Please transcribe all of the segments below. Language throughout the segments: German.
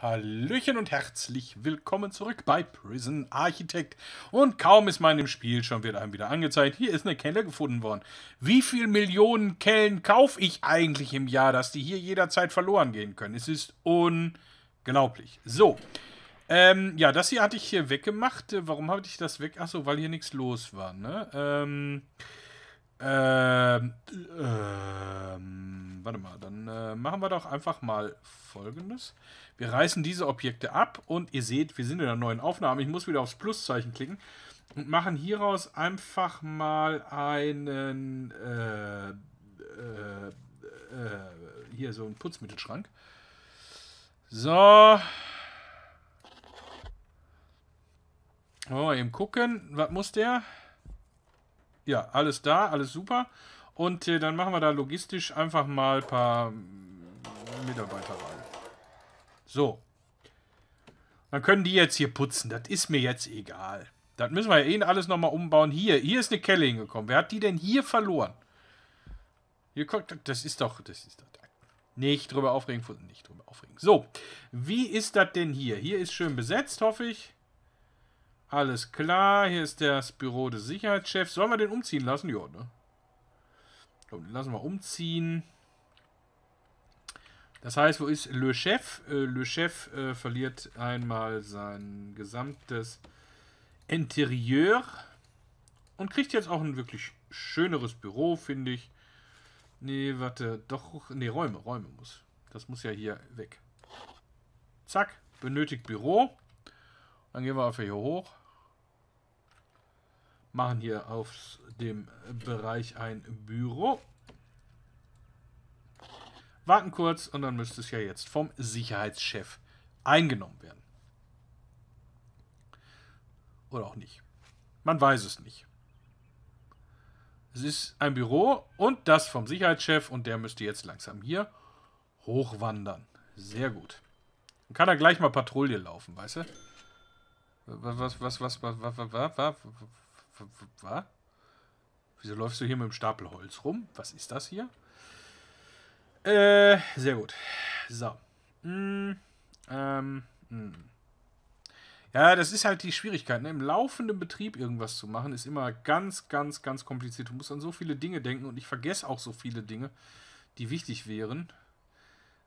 Hallöchen und herzlich willkommen zurück bei Prison Architect. Und kaum ist man im Spiel, schon wird einem wieder angezeigt, hier ist eine Kelle gefunden worden. Wie viel Millionen Kellen kaufe ich eigentlich im Jahr, dass die hier jederzeit verloren gehen können? Es ist unglaublich. So, ähm, ja, das hier hatte ich hier weggemacht. Warum habe ich das weg? Achso, weil hier nichts los war, ne? Ähm, ähm, ähm, warte mal, dann äh, machen wir doch einfach mal folgendes. Wir reißen diese Objekte ab und ihr seht, wir sind in einer neuen Aufnahme. Ich muss wieder aufs Pluszeichen klicken und machen hieraus einfach mal einen äh, äh, äh hier so einen Putzmittelschrank. So. Wollen wir eben gucken. Was muss der? Ja, alles da, alles super. Und äh, dann machen wir da logistisch einfach mal ein paar Mitarbeiter rein. So. Dann können die jetzt hier putzen. Das ist mir jetzt egal. Das müssen wir ja eh alles nochmal umbauen. Hier, hier ist eine Kelle hingekommen. Wer hat die denn hier verloren? Hier guckt, das ist doch, das ist doch. Nicht drüber aufregen, nicht drüber aufregen. So, wie ist das denn hier? Hier ist schön besetzt, hoffe ich. Alles klar, hier ist das Büro des Sicherheitschefs. Sollen wir den umziehen lassen? Ja, ne? Den lassen wir umziehen. Das heißt, wo ist Le Chef? Äh, Le Chef äh, verliert einmal sein gesamtes Interieur und kriegt jetzt auch ein wirklich schöneres Büro, finde ich. Nee, warte, doch, nee, Räume, Räume muss. Das muss ja hier weg. Zack, benötigt Büro. Dann gehen wir einfach hier hoch. Machen hier auf dem Bereich ein Büro. Warten kurz und dann müsste es ja jetzt vom Sicherheitschef eingenommen werden. Oder auch nicht. Man weiß es nicht. Es ist ein Büro und das vom Sicherheitschef und der müsste jetzt langsam hier hochwandern. Sehr gut. Dann kann er gleich mal Patrouille laufen, weißt du? Was, was, was, was, was, was, was, was, was? Wieso läufst du hier mit dem Stapel Holz rum? Was ist das hier? Äh, sehr gut. So. Mm, ähm, mm. Ja, das ist halt die Schwierigkeit. Ne? Im laufenden Betrieb irgendwas zu machen, ist immer ganz, ganz, ganz kompliziert. Du musst an so viele Dinge denken und ich vergesse auch so viele Dinge, die wichtig wären.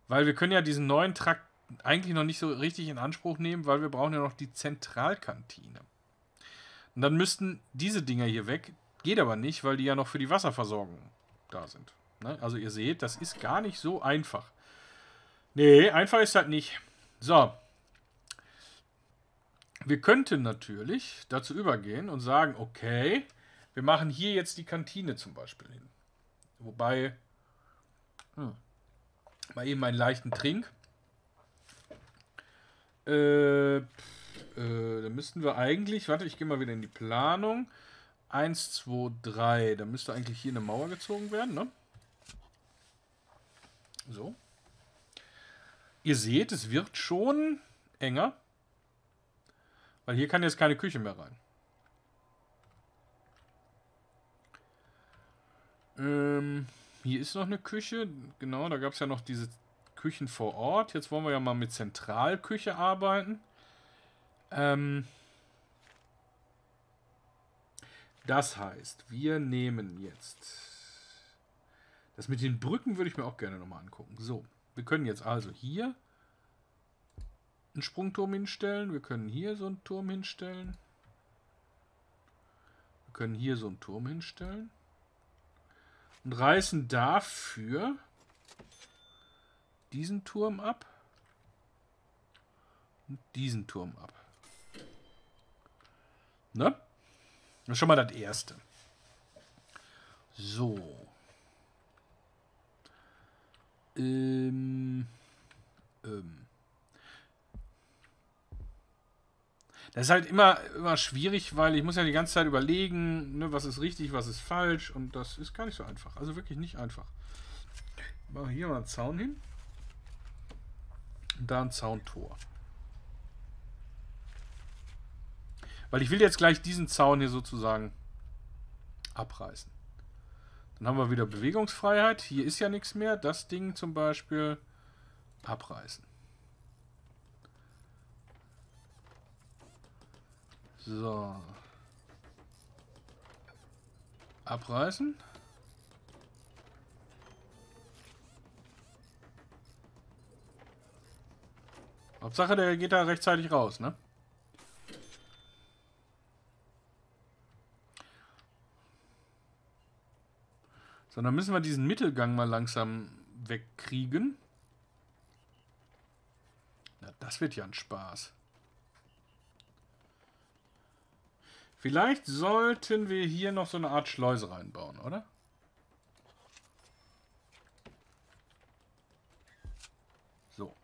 Weil wir können ja diesen neuen Trakt eigentlich noch nicht so richtig in Anspruch nehmen, weil wir brauchen ja noch die Zentralkantine. Und dann müssten diese Dinger hier weg. Geht aber nicht, weil die ja noch für die Wasserversorgung da sind. Ne? Also ihr seht, das ist gar nicht so einfach. Nee, einfach ist das nicht. So. Wir könnten natürlich dazu übergehen und sagen, okay, wir machen hier jetzt die Kantine zum Beispiel hin. Wobei, hm, mal eben einen leichten Trink. Äh, äh, da müssten wir eigentlich, warte, ich gehe mal wieder in die Planung. 1, 2, 3, da müsste eigentlich hier eine Mauer gezogen werden, ne? So. Ihr seht, es wird schon enger. Weil hier kann jetzt keine Küche mehr rein. Ähm, hier ist noch eine Küche. Genau, da gab es ja noch diese Küchen vor Ort. Jetzt wollen wir ja mal mit Zentralküche arbeiten. Ähm, das heißt, wir nehmen jetzt das mit den Brücken würde ich mir auch gerne nochmal angucken. So, wir können jetzt also hier einen Sprungturm hinstellen. Wir können hier so einen Turm hinstellen. Wir können hier so einen Turm hinstellen. Und reißen dafür diesen Turm ab. Und diesen Turm ab. Ne? Das ist schon mal das erste. So. Ähm, ähm. Das ist halt immer, immer schwierig, weil ich muss ja die ganze Zeit überlegen, ne, was ist richtig, was ist falsch und das ist gar nicht so einfach. Also wirklich nicht einfach. Ich mache hier mal einen Zaun hin. Und da ein Zauntor. Weil ich will jetzt gleich diesen Zaun hier sozusagen abreißen. Dann haben wir wieder Bewegungsfreiheit. Hier ist ja nichts mehr. Das Ding zum Beispiel abreißen. So. Abreißen. Hauptsache, der geht da rechtzeitig raus, ne? So, dann müssen wir diesen Mittelgang mal langsam wegkriegen. Na, das wird ja ein Spaß. Vielleicht sollten wir hier noch so eine Art Schleuse reinbauen, oder? So.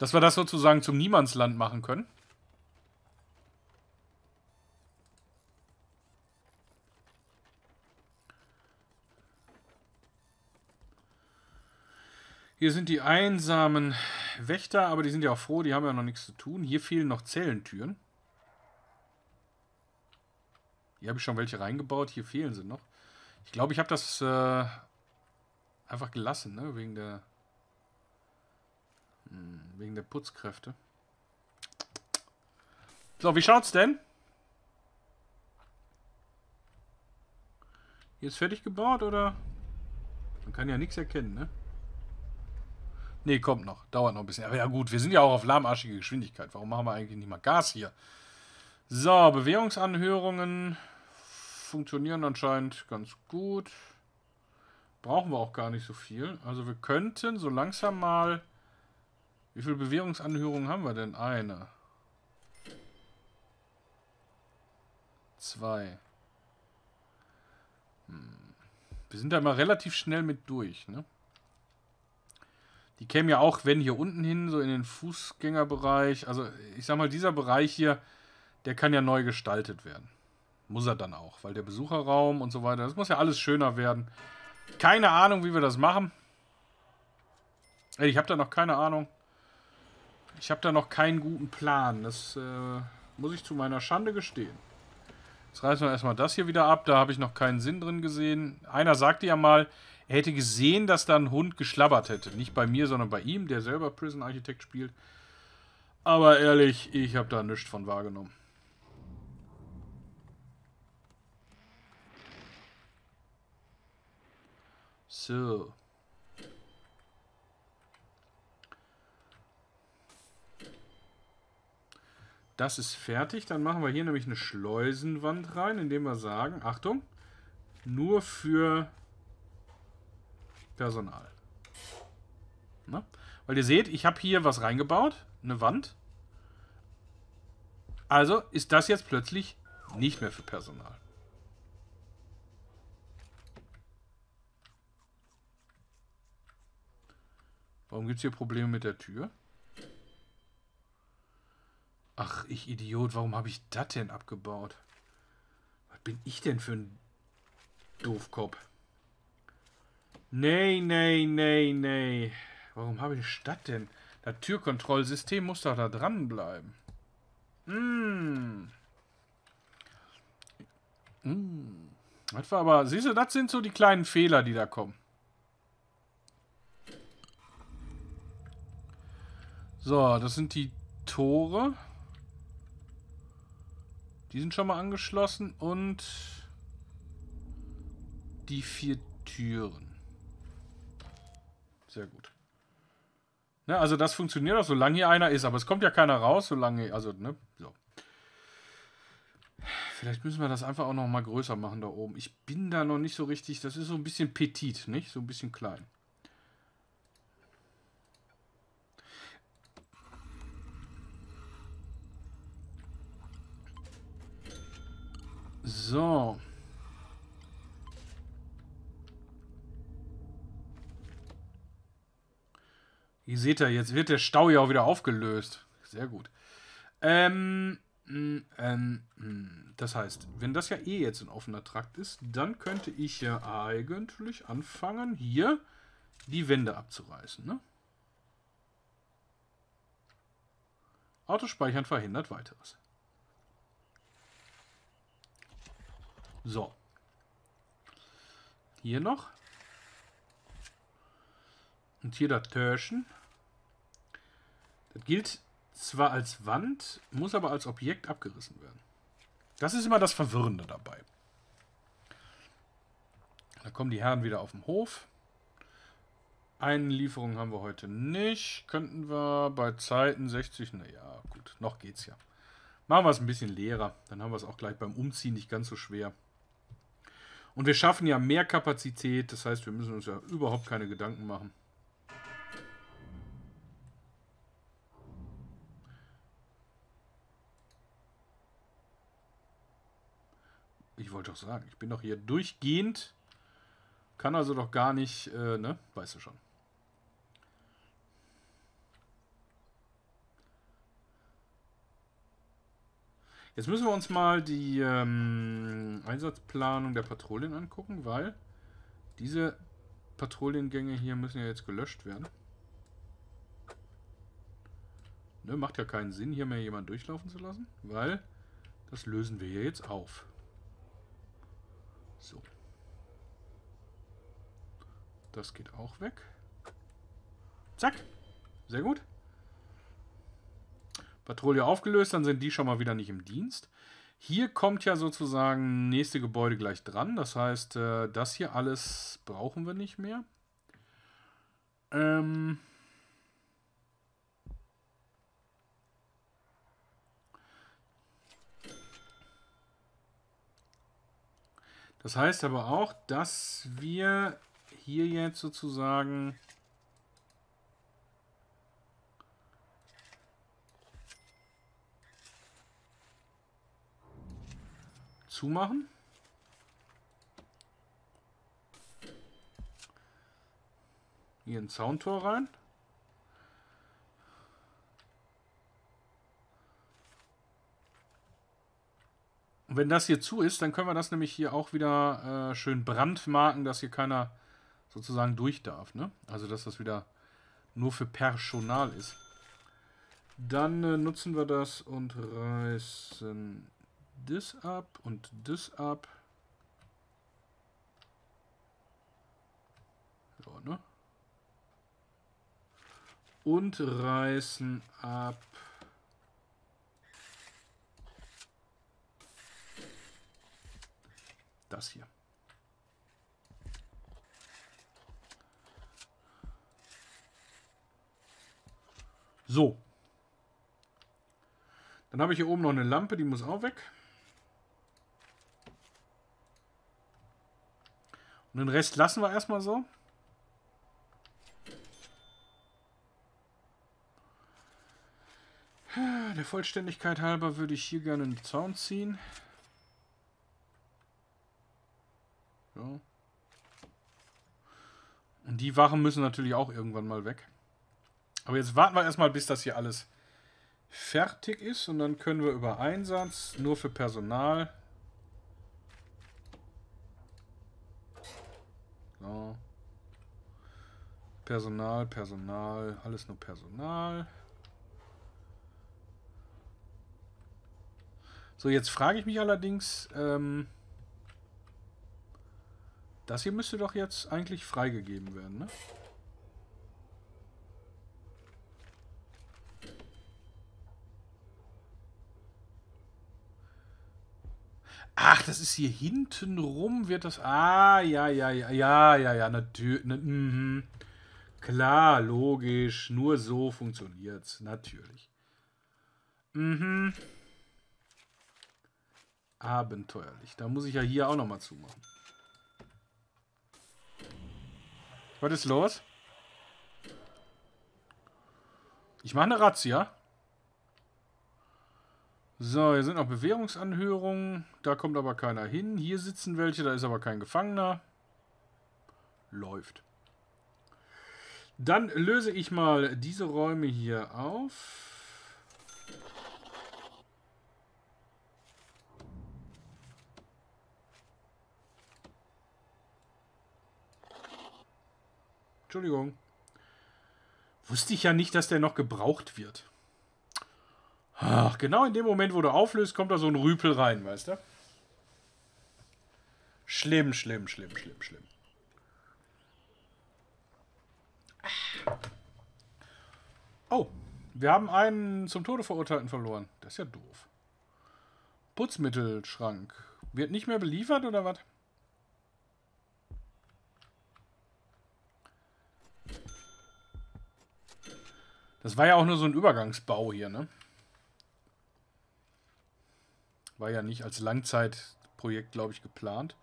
Dass wir das sozusagen zum Niemandsland machen können. Hier sind die einsamen Wächter, aber die sind ja auch froh, die haben ja noch nichts zu tun. Hier fehlen noch Zellentüren. Hier habe ich schon welche reingebaut, hier fehlen sie noch. Ich glaube, ich habe das äh, einfach gelassen, ne? Wegen der hm, wegen der Putzkräfte. So, wie schaut's denn? Hier ist fertig gebaut, oder? Man kann ja nichts erkennen, ne? Ne, kommt noch. Dauert noch ein bisschen. Aber ja gut, wir sind ja auch auf lahmarschige Geschwindigkeit. Warum machen wir eigentlich nicht mal Gas hier? So, Bewährungsanhörungen funktionieren anscheinend ganz gut. Brauchen wir auch gar nicht so viel. Also wir könnten so langsam mal... Wie viele Bewährungsanhörungen haben wir denn? Eine. Zwei. Hm. Wir sind da mal relativ schnell mit durch, ne? Die kämen ja auch, wenn hier unten hin, so in den Fußgängerbereich. Also ich sag mal, dieser Bereich hier, der kann ja neu gestaltet werden. Muss er dann auch, weil der Besucherraum und so weiter, das muss ja alles schöner werden. Keine Ahnung, wie wir das machen. Ich habe da noch keine Ahnung. Ich habe da noch keinen guten Plan. Das äh, muss ich zu meiner Schande gestehen. Jetzt reißen wir erstmal das hier wieder ab. Da habe ich noch keinen Sinn drin gesehen. Einer sagte ja mal, er hätte gesehen, dass da ein Hund geschlabbert hätte. Nicht bei mir, sondern bei ihm, der selber Prison Architect spielt. Aber ehrlich, ich habe da nichts von wahrgenommen. So. Das ist fertig. Dann machen wir hier nämlich eine Schleusenwand rein, indem wir sagen, Achtung, nur für Personal. Na? Weil ihr seht, ich habe hier was reingebaut, eine Wand. Also ist das jetzt plötzlich nicht mehr für Personal. Warum gibt es hier Probleme mit der Tür? Ach, ich Idiot, warum habe ich das denn abgebaut? Was bin ich denn für ein Doofkopf? Nee, nee, nee, nee. Warum habe ich das denn? Das Türkontrollsystem muss doch da dranbleiben. Hm. Hm. Das war aber, siehst du, das sind so die kleinen Fehler, die da kommen. So, das sind die Tore. Die sind schon mal angeschlossen und die vier Türen. Sehr gut. Ne, also das funktioniert auch, solange hier einer ist. Aber es kommt ja keiner raus, solange... Also, ne, so. Vielleicht müssen wir das einfach auch noch mal größer machen da oben. Ich bin da noch nicht so richtig... Das ist so ein bisschen petit, nicht? So ein bisschen klein. So. Ihr seht ja, jetzt wird der Stau ja auch wieder aufgelöst. Sehr gut. Ähm, mm, ähm, mm, das heißt, wenn das ja eh jetzt ein offener Trakt ist, dann könnte ich ja eigentlich anfangen, hier die Wände abzureißen. Ne? Autospeichern verhindert weiteres. So. Hier noch. Und hier das Törchen. Das gilt zwar als Wand, muss aber als Objekt abgerissen werden. Das ist immer das Verwirrende dabei. Da kommen die Herren wieder auf den Hof. Eine Lieferung haben wir heute nicht. Könnten wir bei Zeiten 60... Naja, gut, noch geht's ja. Machen wir es ein bisschen leerer. Dann haben wir es auch gleich beim Umziehen nicht ganz so schwer. Und wir schaffen ja mehr Kapazität. Das heißt, wir müssen uns ja überhaupt keine Gedanken machen. Ich wollte doch sagen, ich bin doch hier durchgehend. Kann also doch gar nicht, äh, ne? Weißt du schon. Jetzt müssen wir uns mal die ähm, Einsatzplanung der Patrouillen angucken, weil diese Patrouillengänge hier müssen ja jetzt gelöscht werden. Ne, macht ja keinen Sinn, hier mehr jemand durchlaufen zu lassen, weil das lösen wir hier jetzt auf. So. Das geht auch weg. Zack. Sehr gut. Patrouille aufgelöst, dann sind die schon mal wieder nicht im Dienst. Hier kommt ja sozusagen nächste Gebäude gleich dran. Das heißt, äh, das hier alles brauchen wir nicht mehr. Ähm das heißt aber auch, dass wir hier jetzt sozusagen zumachen. Hier ein Soundtor rein. Und wenn das hier zu ist, dann können wir das nämlich hier auch wieder äh, schön brandmarken, dass hier keiner sozusagen durch darf. Ne? Also dass das wieder nur für Personal ist. Dann äh, nutzen wir das und reißen das ab und das ab. Ja, ne? Und reißen ab. Das hier. So. Dann habe ich hier oben noch eine Lampe, die muss auch weg. Und den Rest lassen wir erstmal so. Der Vollständigkeit halber würde ich hier gerne einen Zaun ziehen. So. Und die Wachen müssen natürlich auch irgendwann mal weg. Aber jetzt warten wir erstmal, bis das hier alles fertig ist. Und dann können wir über Einsatz nur für Personal So. Personal, Personal, alles nur Personal. So, jetzt frage ich mich allerdings, ähm, das hier müsste doch jetzt eigentlich freigegeben werden, ne? Ach, das ist hier hinten rum, wird das. Ah, ja, ja, ja, ja, ja, ja, natürlich. Ne, mhm. Klar, logisch. Nur so funktioniert's. Natürlich. Mhm. Abenteuerlich. Da muss ich ja hier auch nochmal zumachen. Was ist los? Ich mache eine Razzia. So, hier sind noch Bewährungsanhörungen. Da kommt aber keiner hin. Hier sitzen welche, da ist aber kein Gefangener. Läuft. Dann löse ich mal diese Räume hier auf. Entschuldigung. Wusste ich ja nicht, dass der noch gebraucht wird. Ach, genau in dem Moment, wo du auflöst, kommt da so ein Rüpel rein, weißt du? Schlimm, schlimm, schlimm, schlimm, schlimm. Oh, wir haben einen zum Tode verurteilten verloren. Das ist ja doof. Putzmittelschrank. Wird nicht mehr beliefert oder was? Das war ja auch nur so ein Übergangsbau hier, ne? War ja nicht als Langzeitprojekt, glaube ich, geplant.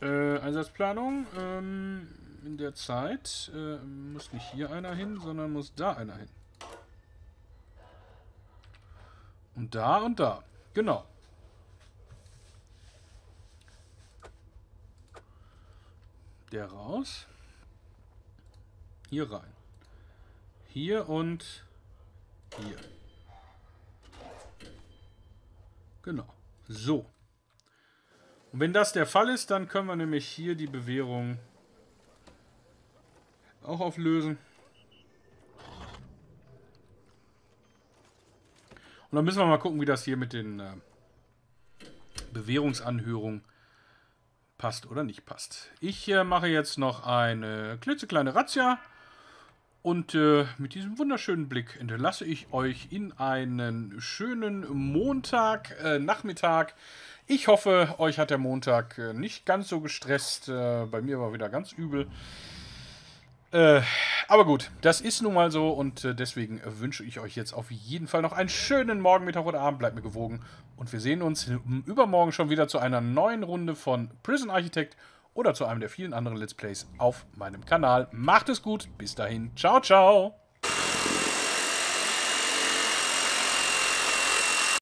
Äh, Einsatzplanung. Ähm, in der Zeit äh, muss nicht hier einer hin, sondern muss da einer hin. Und da und da. Genau. Der raus. Hier rein. Hier und hier. Genau. So. Und wenn das der Fall ist, dann können wir nämlich hier die Bewährung auch auflösen. Und dann müssen wir mal gucken, wie das hier mit den äh, Bewährungsanhörungen passt oder nicht passt. Ich äh, mache jetzt noch eine klitzekleine Razzia. Und äh, mit diesem wunderschönen Blick entlasse ich euch in einen schönen Montag, äh. Ich hoffe, euch hat der Montag äh, nicht ganz so gestresst. Äh, bei mir war wieder ganz übel. Äh, aber gut, das ist nun mal so und äh, deswegen wünsche ich euch jetzt auf jeden Fall noch einen schönen Morgen, Mittag oder Abend. Bleibt mir gewogen und wir sehen uns übermorgen schon wieder zu einer neuen Runde von Prison Architect oder zu einem der vielen anderen Let's Plays auf meinem Kanal. Macht es gut, bis dahin, ciao, ciao!